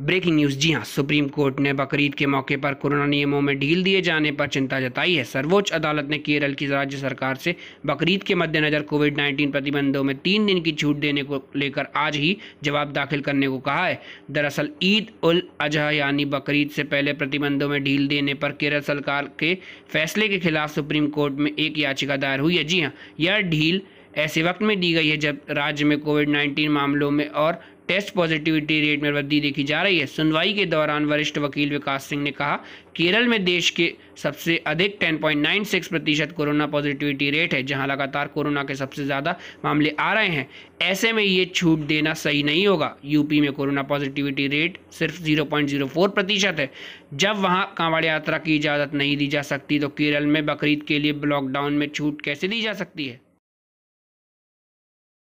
Breaking news. जी हाँ, supreme court ने बकरीद के मौके पर कोरोना नियमों में ढील दिए जाने पर चिंता जताई है। सर्वोच्च अदालत ने केरल की राज्य सरकार से बकरीद के मद्देनजर कोविड 19 प्रतिबंधों में तीन दिन की छूट देने को लेकर आज ही जवाब दाखिल करने को कहा है। दरअसल, ईद उल अजहा यानी बकरीद से पहले प्रतिबंधों में ढील देने पर केरल सरकार के फैसले के खिलाफ सुप्रीम कोर्ट में एक याचिका दायर हुई है। जी हाँ यह ढील ऐसे वक्त में दी गई है जब राज्य में कोविड 19 मामलों में और टेस्ट पॉजिटिविटी रेट में वृद्धि देखी जा रही है। सुनवाई के दौरान वरिष्ठ वकील विकास सिंह ने कहा, केरल में देश के सबसे अधिक 10.96 प्रतिशत कोरोना पॉजिटिविटी रेट है, जहाँ लगातार कोरोना के सबसे ज़्यादा मामले आ रहे हैं। ऐसे में ये छूट देना सही नहीं होगा। यूपी में कोरोना पॉजिटिविटी रेट सिर्फ़ 0.04 प्रतिशत है। जब वहाँ कांवड़ यात्रा की इजाज़त नहीं दी जा सकती तो केरल में बकरीद के लिए लॉकडाउन में छूट कैसे दी जा सकती है?